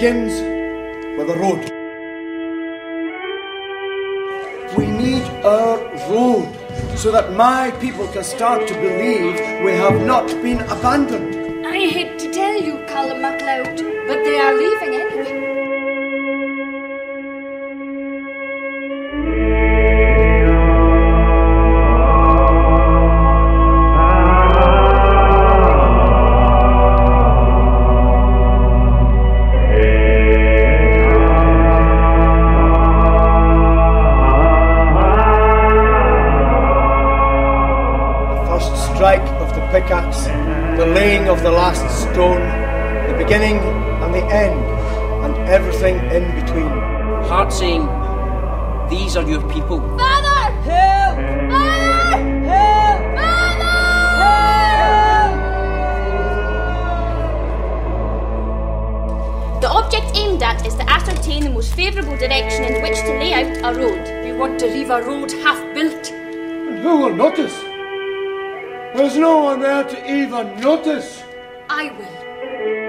begins with a road. We need a road so that my people can start to believe we have not been abandoned. I hate to tell you, Calum MacLeod, strike of the pickaxe, the laying of the last stone, the beginning and the end, and everything in between. Heart saying, These are your people. Father! Help! Father! Help! Father! Help! The object aimed at is to ascertain the most favourable direction in which to lay out a road. We want to leave a road half built. And who will notice? There's no one there to even notice. I will.